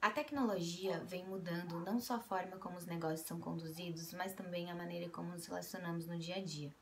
A tecnologia vem mudando não só a forma como os negócios são conduzidos, mas também a maneira como nos relacionamos no dia a dia.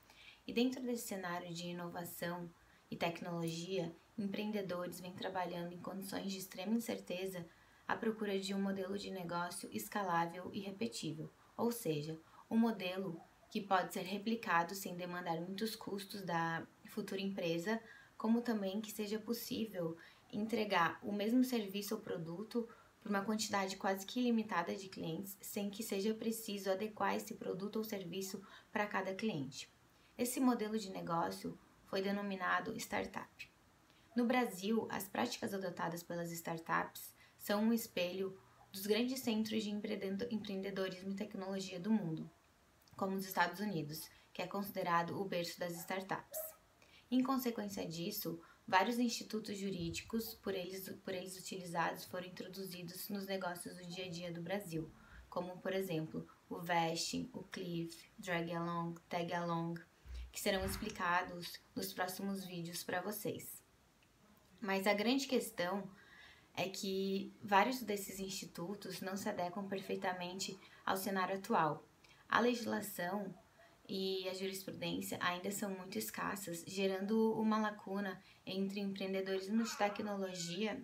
E dentro desse cenário de inovação e tecnologia, empreendedores vêm trabalhando em condições de extrema incerteza à procura de um modelo de negócio escalável e repetível, ou seja, um modelo que pode ser replicado sem demandar muitos custos da futura empresa, como também que seja possível entregar o mesmo serviço ou produto por uma quantidade quase que ilimitada de clientes, sem que seja preciso adequar esse produto ou serviço para cada cliente. Esse modelo de negócio foi denominado startup. No Brasil, as práticas adotadas pelas startups são um espelho dos grandes centros de empreendedorismo e tecnologia do mundo, como os Estados Unidos, que é considerado o berço das startups. Em consequência disso, Vários institutos jurídicos por eles, por eles utilizados foram introduzidos nos negócios do dia a dia do Brasil, como por exemplo o Vesting, o Cliff, Drag Along, Tag Along, que serão explicados nos próximos vídeos para vocês. Mas a grande questão é que vários desses institutos não se adequam perfeitamente ao cenário atual. A legislação e a jurisprudência ainda são muito escassas, gerando uma lacuna entre empreendedorismo de tecnologia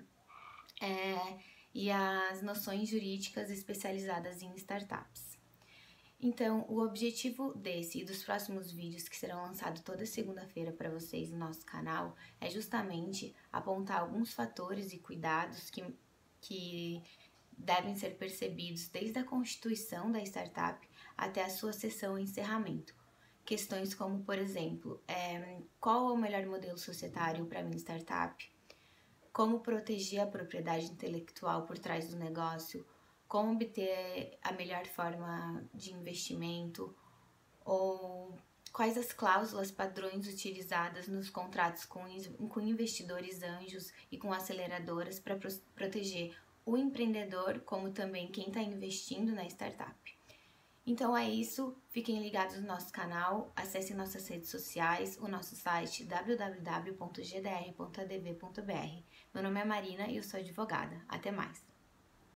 é, e as noções jurídicas especializadas em startups. Então, o objetivo desse e dos próximos vídeos que serão lançados toda segunda-feira para vocês no nosso canal é justamente apontar alguns fatores e cuidados que, que devem ser percebidos desde a constituição da startup até a sua sessão e encerramento. Questões como, por exemplo, é, qual é o melhor modelo societário para minha startup? Como proteger a propriedade intelectual por trás do negócio? Como obter a melhor forma de investimento? Ou quais as cláusulas padrões utilizadas nos contratos com, investidores anjos e com aceleradoras para proteger o empreendedor, como também quem está investindo na startup. Então é isso, fiquem ligados no nosso canal, acessem nossas redes sociais, o nosso site www.gdr.adv.br. Meu nome é Marina e eu sou advogada. Até mais!